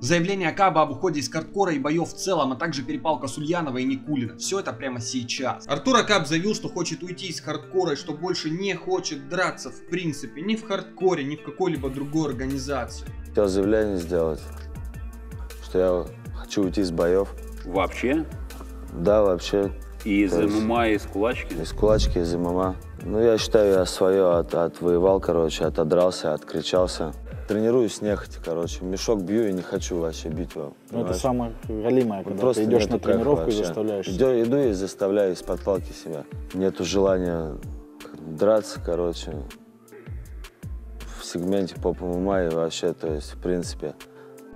Заявление Акаба об уходе из хардкора и боев в целом, а также перепалка Сульянова и Никулина. Все это прямо сейчас. Артур Акаб заявил, что хочет уйти из хардкора и что больше не хочет драться в принципе ни в хардкоре, ни в какой-либо другой организации. Хотел заявление сделать, что я хочу уйти из боев. Вообще? Да, вообще. И из есть- ММА, и из кулачки? Из кулачки, из ММА. Ну, я считаю, я свое от, отвоевал, короче, отодрался, откричался. Тренируюсь нехотя, короче. Мешок бью и не хочу вообще бить его. Ну, это самое галимое, когда Просто ты идешь на тренировку и заставляешь. Иду, иду и заставляю из-под палки себя. Нету желания драться, короче, в сегменте поп ММА и вообще, то есть, в принципе.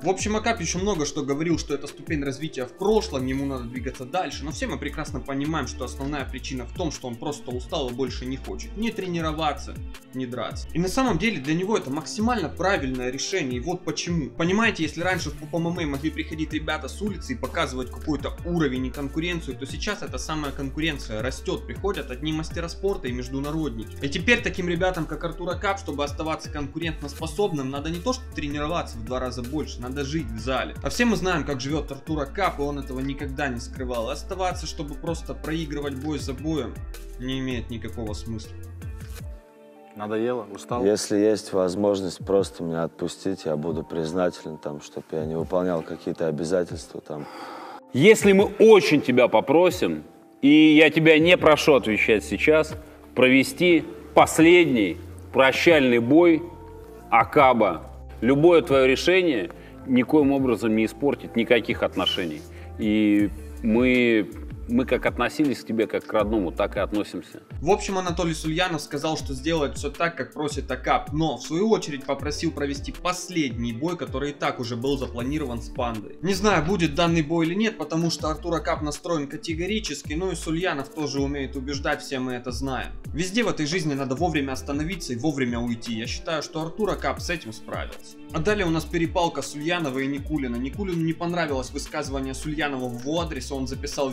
В общем, Акап еще много что говорил, что это ступень развития в прошлом, ему надо двигаться дальше, но все мы прекрасно понимаем, что основная причина в том, что он просто устал и больше не хочет не тренироваться, не драться. И на самом деле для него это максимально правильное решение, и вот почему. Понимаете, если раньше в ПП ММА могли приходить ребята с улицы и показывать какой-то уровень и конкуренцию, то сейчас эта самая конкуренция растет, приходят одни мастера спорта и международники. И теперь таким ребятам, как Артур Акап, чтобы оставаться конкурентоспособным, надо не то, что тренироваться в два раза больше, надо жить в зале. А все мы знаем, как живет Артур Акап, и он этого никогда не скрывал. Оставаться, чтобы просто проигрывать бой за боем, не имеет никакого смысла. Надоело, устал. Если есть возможность просто меня отпустить, я буду признателен, там, чтобы я не выполнял какие-то обязательства. Там. Если мы очень тебя попросим, и я тебя не прошу отвечать сейчас, провести последний прощальный бой Акаба. Любое твое решение никоим образом не испортит никаких отношений. И мы, мы как относились к тебе как к родному, так и относимся. В общем, Анатолий Сульянов сказал, что сделает все так, как просит Акап, но в свою очередь попросил провести последний бой, который и так уже был запланирован с Пандой. Не знаю, будет данный бой или нет, потому что Артур Акап настроен категорически, ну и Сульянов тоже умеет убеждать, все мы это знаем. Везде в этой жизни надо вовремя остановиться и вовремя уйти. Я считаю, что Артур Акап с этим справился. А далее у нас перепалка Сульянова и Никулина. Никулину не понравилось высказывание Сульянова в его адрес, он записал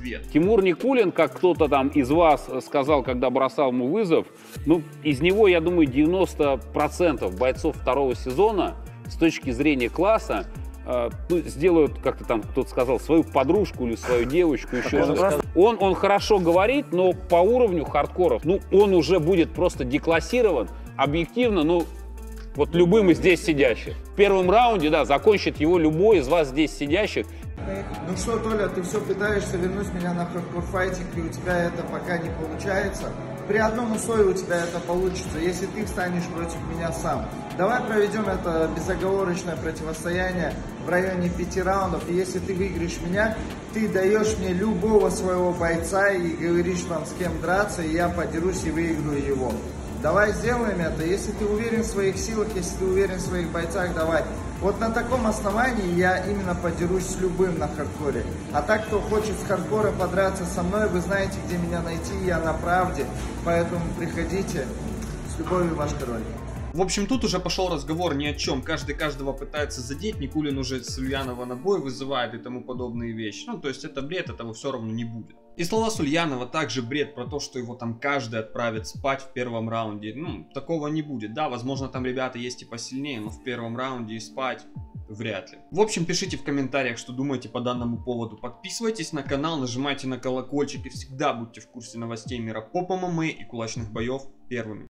видеоответ. Тимур Никулин, как кто-то там из вас сказал, когда бросал ему вызов, ну, из него, я думаю, 90% бойцов второго сезона с точки зрения класса э, ну, сделают, как-то там кто-то сказал, свою подружку или свою девочку, еще Он, он хорошо говорит, но по уровню хардкоров, ну, он уже будет просто деклассирован, объективно, ну, вот любым из здесь сидящих. В первом раунде, да, закончит его любой из вас здесь сидящих. Ну что, Толя, ты все пытаешься вернуть меня на Hardcore Fighting, и у тебя это пока не получается. При одном условии у тебя это получится, если ты встанешь против меня сам. Давай проведем это безоговорочное противостояние в районе пяти раундов, и если ты выиграешь меня, ты даешь мне любого своего бойца и говоришь нам с кем драться, и я подерусь и выиграю его. Давай сделаем это. Если ты уверен в своих силах, если ты уверен в своих бойцах, давай. Вот на таком основании я именно подерусь с любым на хардкоре. А так, кто хочет с хардкора подраться со мной, вы знаете, где меня найти, я на правде. Поэтому приходите. С любовью, ваш король. В общем, тут уже пошел разговор ни о чем. Каждый каждого пытается задеть. Никулин уже Сульянова на бой вызывает и тому подобные вещи. Ну, то есть это бред, этого все равно не будет. И слова Сульянова также бред про то, что его там каждый отправит спать в первом раунде. Ну, такого не будет. Да, возможно, там ребята есть и посильнее, но в первом раунде и спать вряд ли. В общем, пишите в комментариях, что думаете по данному поводу. Подписывайтесь на канал, нажимайте на колокольчик и всегда будьте в курсе новостей мира поп ММА и кулачных боев первыми.